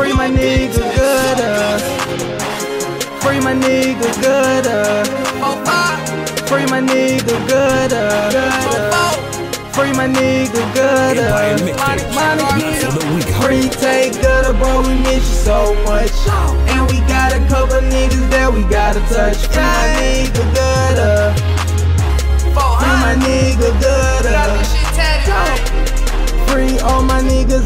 Free my nigga Gutta. Free my nigga Gutta. Free my nigga Gutta. Free my nigga Gutta. Free Tae Gutta, bro. We miss you so much. And we got a couple niggas that we gotta touch. Free my nigga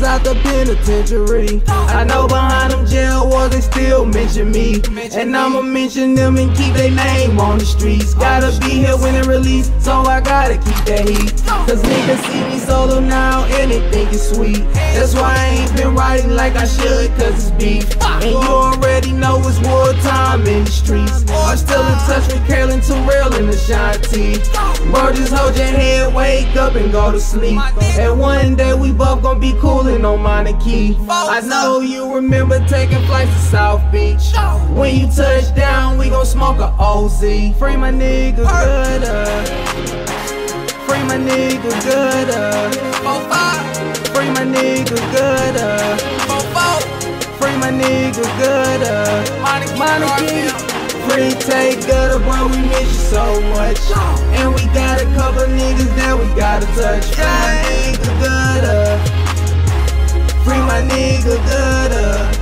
out the penitentiary. I know behind them jail walls they still mention me. And I'ma mention them and keep their name on the streets. Gotta be here when it release, so I gotta keep that heat. Cause niggas see me solo now and they think it's sweet. That's why I ain't been writing like I should, cause it's beef. And you already know it's wartime in the streets. I'm still in touch with Carolyn Terrell and the Shanti. Bro, just hold your head, wake up and go to sleep. And one day we both gon' on Meinecke. I know you remember taking flights to South Beach. When you touch down, we gon' smoke a OZ. Free my nigga Gutta. Free my nigga Gutta. Free my nigga Gutta. Free my nigga Gutta. Meinecke. Free Tae Gutta, bro, we miss you so much. And we got a couple niggas that we gotta touch. Free my nigga Gutta. Free my nigga Gutta.